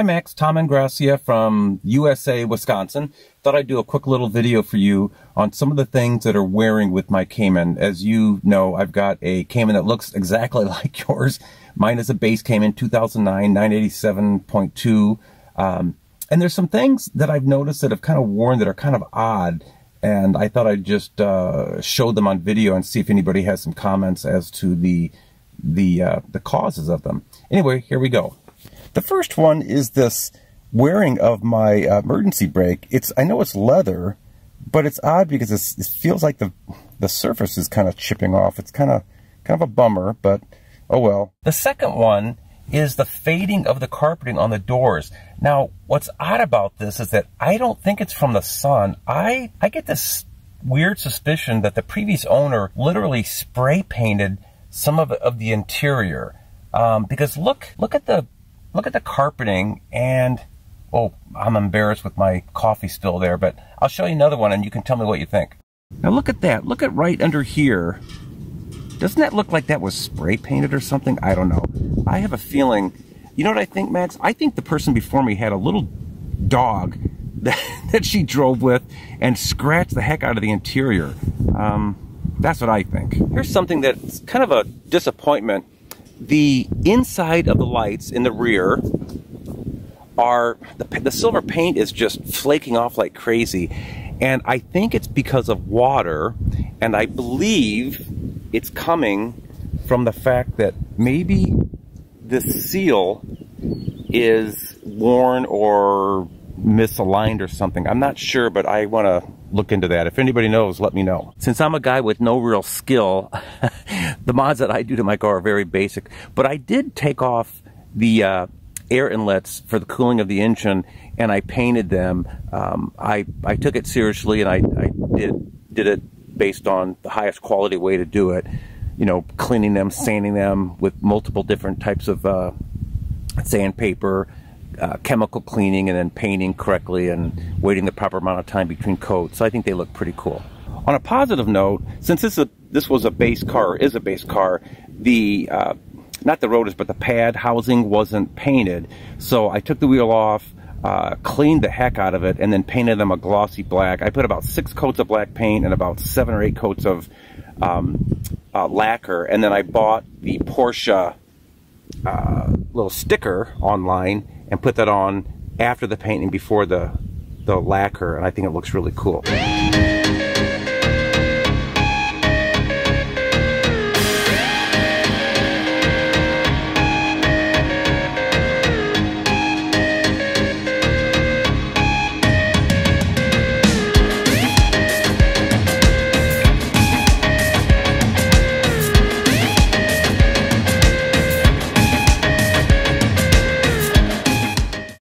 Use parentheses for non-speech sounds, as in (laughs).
Hi Max, Tom Angracia from USA, Wisconsin. Thought I'd do a quick little video for you on some of the things that are wearing with my Cayman. As you know, I've got a Cayman that looks exactly (laughs) like yours. Mine is a base Cayman 2009 987.2. Um, and there's some things that I've noticed that have kind of worn that are kind of odd. And I thought I'd just uh, show them on video and see if anybody has some comments as to the the uh, the causes of them. Anyway, here we go. The first one is this wearing of my uh, emergency brake. It's I know it's leather, but it's odd because it feels like the the surface is kind of chipping off. It's kind of kind of a bummer, but oh well. The second one is the fading of the carpeting on the doors. Now, what's odd about this is that I don't think it's from the sun. I I get this weird suspicion that the previous owner literally spray painted some of, of the interior. Um, because look, look at the look at the carpeting and, oh, I'm embarrassed with my coffee still there, but I'll show you another one and you can tell me what you think. Now look at that. Look at right under here. Doesn't that look like that was spray painted or something? I don't know. I have a feeling, you know what I think, Max? I think the person before me had a little dog (laughs) that, that she drove with and scratched the heck out of the interior. Um, that's what I think. Here's something that's kind of a disappointment the inside of the lights in the rear are the, the silver paint is just flaking off like crazy and I think it's because of water and I believe it's coming from the fact that maybe the seal is worn or misaligned or something. I'm not sure, but I want to look into that. If anybody knows, let me know. Since I'm a guy with no real skill, (laughs) the mods that I do to my car are very basic. But I did take off the uh, air inlets for the cooling of the engine and I painted them. Um, I, I took it seriously and I, I did, did it based on the highest quality way to do it. You know, cleaning them, sanding them with multiple different types of uh, sandpaper, uh, chemical cleaning and then painting correctly and waiting the proper amount of time between coats. So I think they look pretty cool. On a positive note, since this, a, this was a base car, or is a base car, the, uh, not the rotors, but the pad housing wasn't painted. So I took the wheel off, uh, cleaned the heck out of it, and then painted them a glossy black. I put about six coats of black paint and about seven or eight coats of um, uh, lacquer. And then I bought the Porsche uh, little sticker online and put that on after the painting before the, the lacquer, and I think it looks really cool.